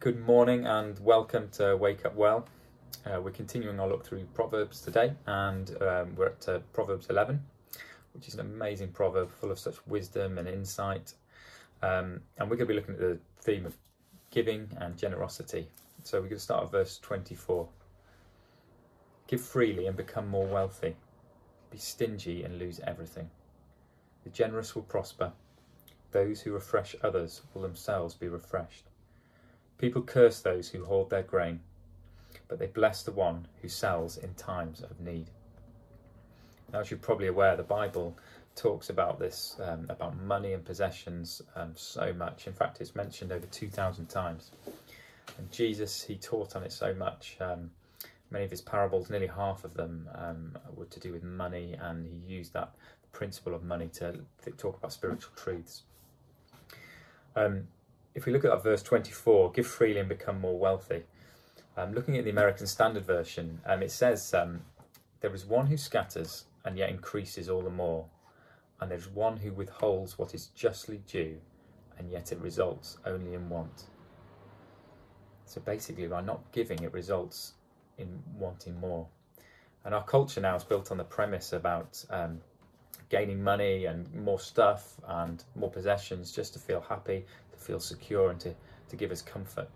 Good morning and welcome to Wake Up Well. Uh, we're continuing our look through Proverbs today, and um, we're at uh, Proverbs 11, which is an amazing proverb full of such wisdom and insight. Um, and we're going to be looking at the theme of giving and generosity. So we're going to start at verse 24. Give freely and become more wealthy. Be stingy and lose everything. The generous will prosper. Those who refresh others will themselves be refreshed. People curse those who hoard their grain, but they bless the one who sells in times of need. Now, as you're probably aware, the Bible talks about this, um, about money and possessions, um, so much. In fact, it's mentioned over 2,000 times. And Jesus, he taught on it so much. Um, many of his parables, nearly half of them, um, were to do with money, and he used that principle of money to talk about spiritual truths. Um, if we look at that verse 24, give freely and become more wealthy. Um, looking at the American Standard Version, um, it says, um, There is one who scatters and yet increases all the more, and there's one who withholds what is justly due, and yet it results only in want. So basically, by not giving, it results in wanting more. And our culture now is built on the premise about um, gaining money and more stuff and more possessions just to feel happy, to feel secure, and to, to give us comfort.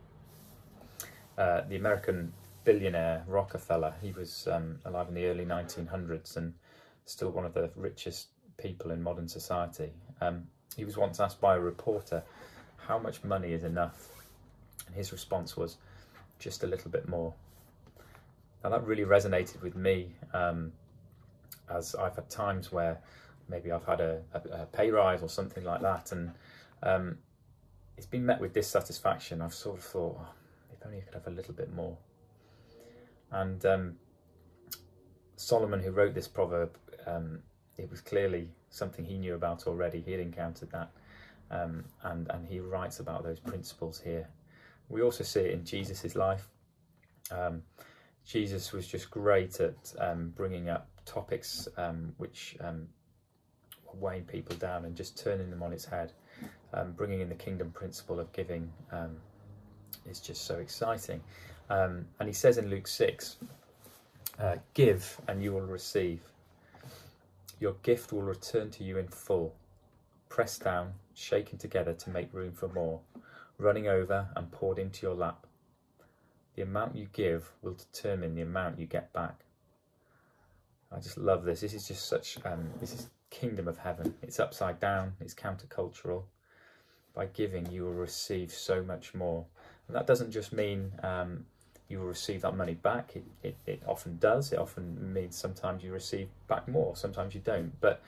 Uh, the American billionaire Rockefeller, he was um, alive in the early 1900s and still one of the richest people in modern society. Um, he was once asked by a reporter, How much money is enough? And his response was, Just a little bit more. Now that really resonated with me um, as I've had times where maybe I've had a, a, a pay rise or something like that, and um, it's been met with dissatisfaction. I've sort of thought, oh, if only I could have a little bit more. And um, Solomon, who wrote this proverb, um, it was clearly something he knew about already. He had encountered that, um, and and he writes about those principles here. We also see it in Jesus's life. Um, Jesus was just great at um, bringing up topics um, which um, weighing people down and just turning them on its head. Um, bringing in the kingdom principle of giving um, is just so exciting. Um, and he says in Luke 6 uh, Give and you will receive. Your gift will return to you in full, pressed down, shaken together to make room for more, running over and poured into your lap. The amount you give will determine the amount you get back. I just love this. This is just such, um, this is kingdom of heaven. It's upside down, it's countercultural. By giving, you will receive so much more. And that doesn't just mean um, you will receive that money back. It, it, it often does. It often means sometimes you receive back more, sometimes you don't. But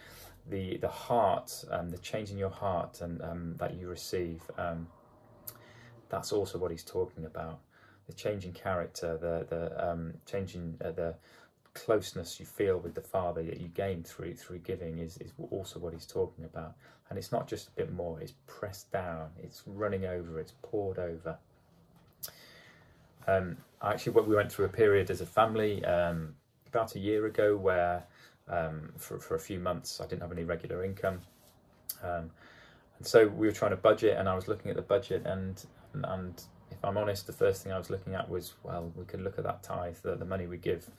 the the heart, um, the change in your heart and um, that you receive, um, that's also what he's talking about the change in character, the the um, changing uh, the closeness you feel with the Father that you gain through through giving is, is also what he's talking about. And it's not just a bit more; it's pressed down, it's running over, it's poured over. Um, actually, we went through a period as a family um, about a year ago where um, for for a few months I didn't have any regular income. Um, and so we were trying to budget, and I was looking at the budget, and and if I'm honest, the first thing I was looking at was, well, we could look at that tithe, the, the money we give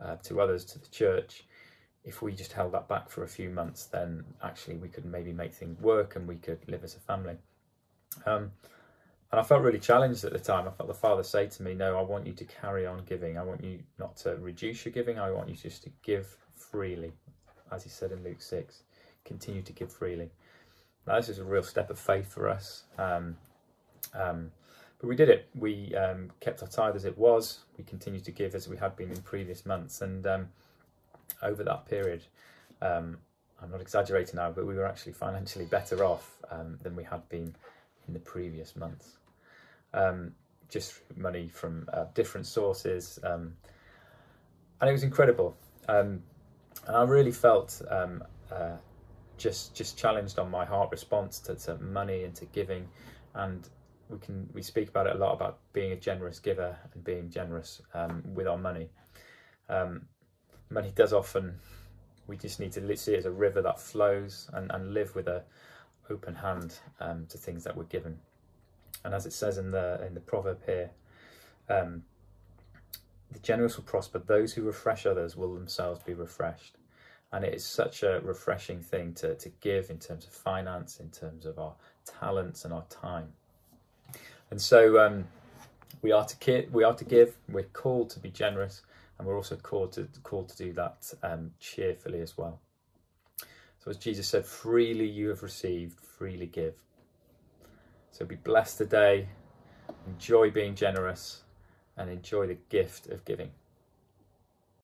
uh, to others, to the church. If we just held that back for a few months, then actually we could maybe make things work and we could live as a family. Um, and I felt really challenged at the time. I felt the Father say to me, No, I want you to carry on giving. I want you not to reduce your giving. I want you just to give freely, as he said in Luke 6. Continue to give freely. Now, this is a real step of faith for us. Um, um, but we did it. We um, kept our tithe as it was. We continued to give as we had been in previous months. And um, over that period, um, I'm not exaggerating now, but we were actually financially better off um, than we had been in the previous months. Um, just money from uh, different sources. Um, and it was incredible. and I really felt uh, just just challenged on my heart response to, to money and to giving and we can we speak about it a lot about being a generous giver and being generous um, with our money. Um, money does often. We just need to see it as a river that flows and, and live with a open hand um, to things that we're given. And as it says in the in the proverb here, um, the generous will prosper. Those who refresh others will themselves be refreshed. And it is such a refreshing thing to, to give in terms of finance, in terms of our talents and our time. And so um, we are to ki- we are to give. We're called to be generous, and we're also called to called to do that um, cheerfully as well. So as Jesus said, freely you have received, freely give. So be blessed today. Enjoy being generous, and enjoy the gift of giving.